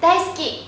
大好き。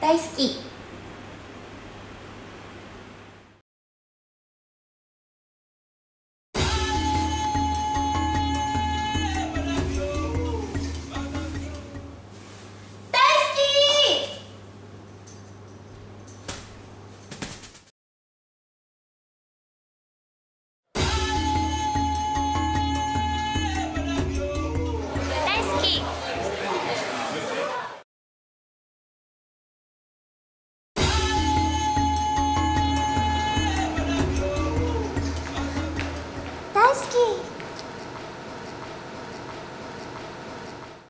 大好き。